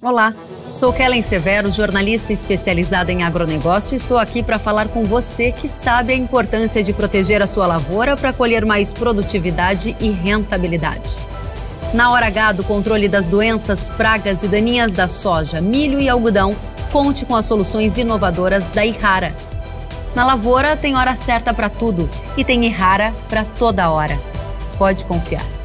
Olá, sou Kellen Severo, jornalista especializada em agronegócio e estou aqui para falar com você que sabe a importância de proteger a sua lavoura para colher mais produtividade e rentabilidade. Na hora H do controle das doenças, pragas e daninhas da soja, milho e algodão, conte com as soluções inovadoras da Ihara. Na lavoura tem hora certa para tudo e tem Ihara para toda hora. Pode confiar.